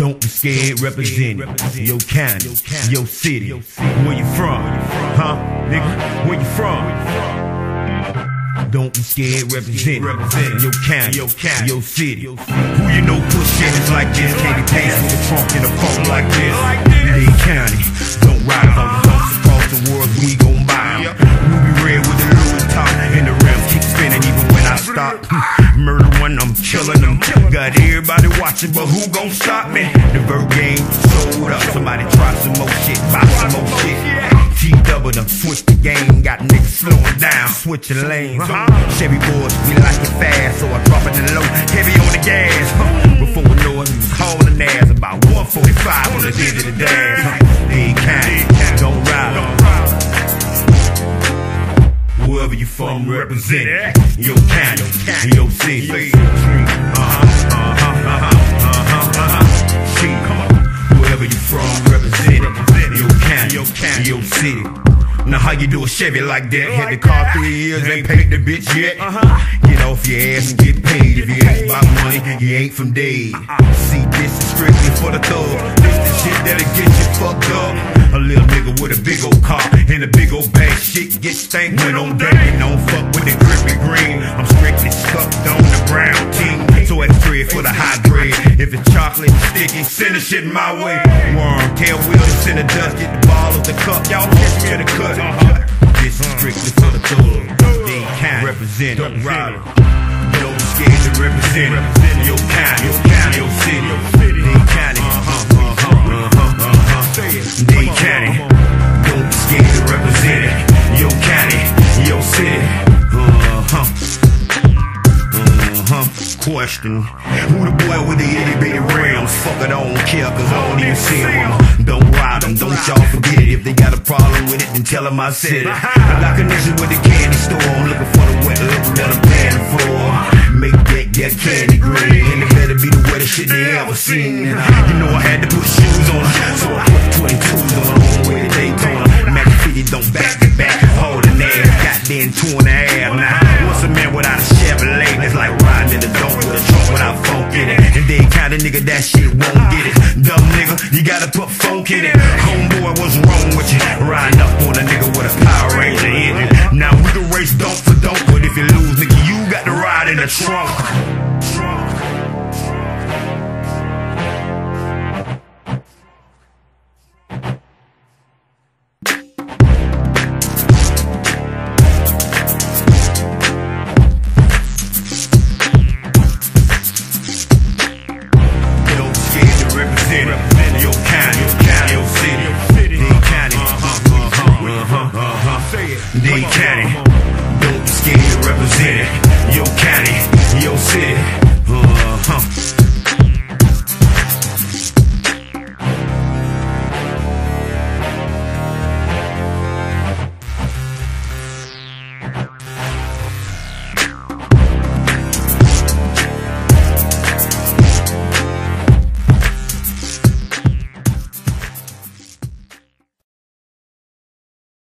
Don't be scared, represent. Your county, your city. Where you from? Huh? Nigga, where you from? Don't be scared, represent. Your county, your city. Who you know push shit like this? Candy Pace with a trunk in a phone like this. Dade County, don't ride on the bumps across the world, we gon' buy 'em. Ruby red with the Louis top, and the rims keep spinning even when I stop. Hmm, murder one, I'm killing them. Got everybody watching, but who gon' stop me? The bird game sold up. Somebody try some more shit, buy some more shit. T double them, switch the game, got niggas slowing down, switching lanes. Uh-huh. Chevy boys, we like it fast, so I drop it in low, heavy on the gas. Before we know it, we was hauling ass about 145 on the end of the dash. Dade County, don't ride. Wherever you from, represent it. Your county, your city. County, your county, your city. Now how you do a Chevy like that? Had the car three years, ain't paid the bitch yet. Get off your ass and get paid. If you ain't about money, you ain't from Dade. See, this is strictly for the thug. This the shit that'll get you fucked up. A little nigga with a big old car and a big old bag. Shit get stank when I'm dirty. Don't fuck with the drippy green. I'm strictly stuck on the brown team. So extra for the high grade. If it's chocolate sticky, send the shit my way. Tail wheel, send the dust, get the ball of the cup. Y'all catch me in the cut. This is strictly for the thug. Dade County, represent it. Rider. Be scared to represent. Your county, your county, your city. Dade County, uh-huh, uh-huh, uh-huh, uh-huh. Dade County, don't be scared to represent it. Your county, your city. Uh-huh. Uh-huh. Question. Who the boy with the itty bitty rims? Fuck it, I don't care, cause I don't even see them. Don't ride them, don't y'all forget it. If they got a problem with it, then tell them I said it. I got connections with the candy store. I'm looking for the wet liquor that I'm paying for. Make that, that candy green. And it better be the wettest shit they ever seen. You know I had to put shoes on so I put 22s on They nigga that shit won't get it. Dumb nigga, you gotta put funk in it. Homeboy, what's wrong with you? Riding up on a nigga with a Power Ranger engine. Now we can race dump for dump, but if you lose, nigga, you got to ride in the trunk. Yeah.